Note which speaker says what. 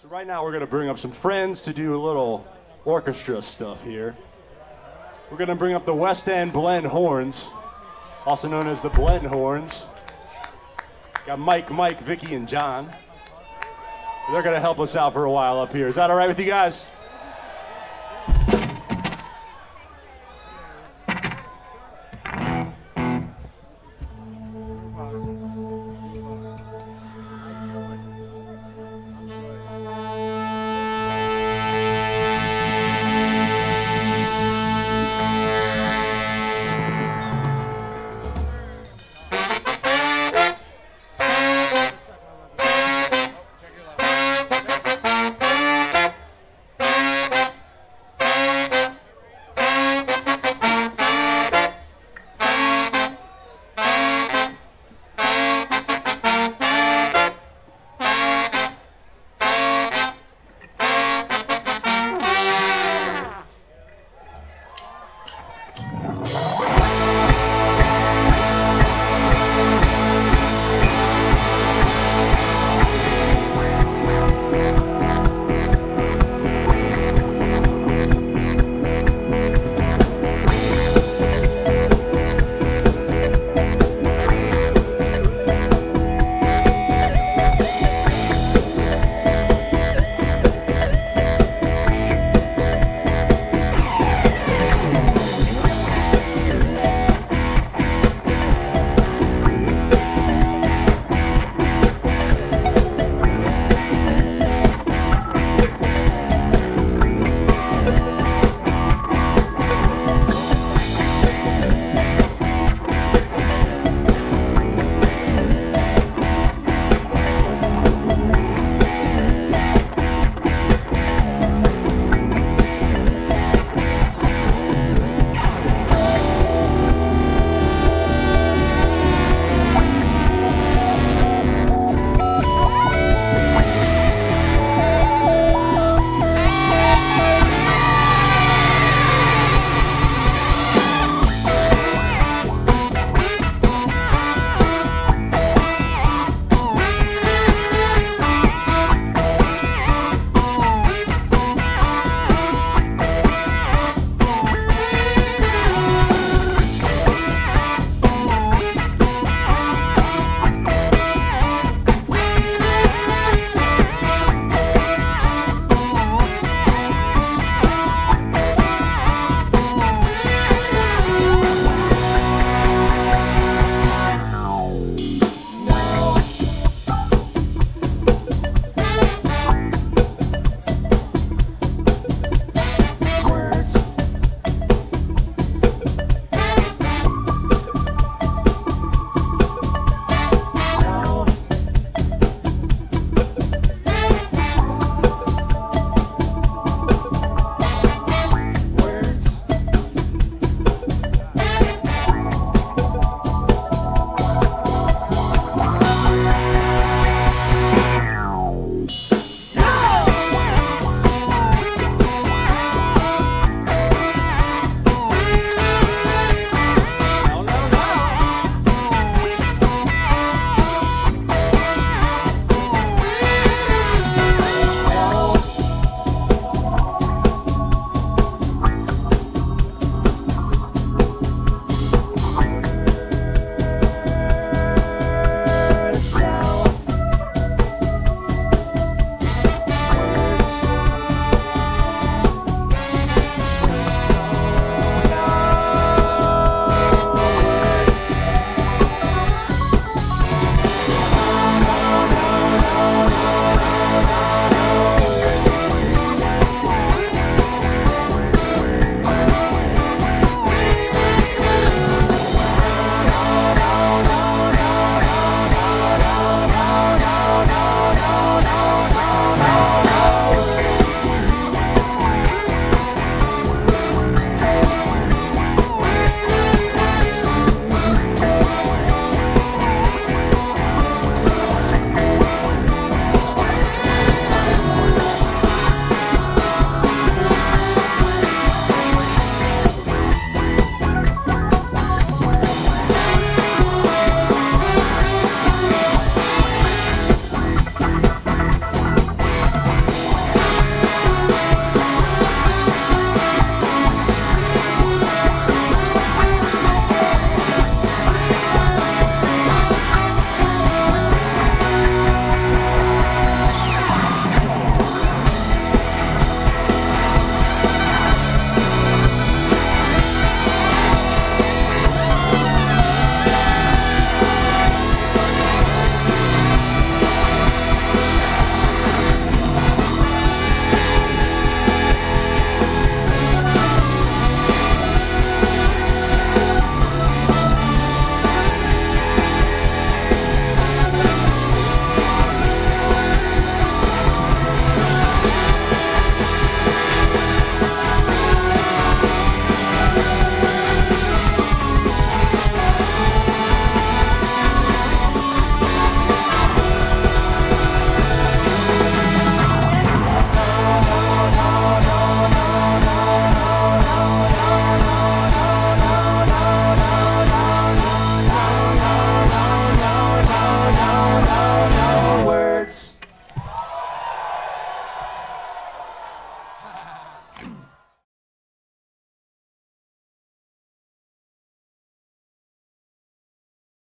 Speaker 1: So right now we're going to bring up some friends to do a little orchestra stuff here. We're going to bring up the West End Blend Horns, also known as the Blend Horns. Got Mike, Mike, Vicky, and John. They're going to help us out for a while up here. Is that all right with you guys?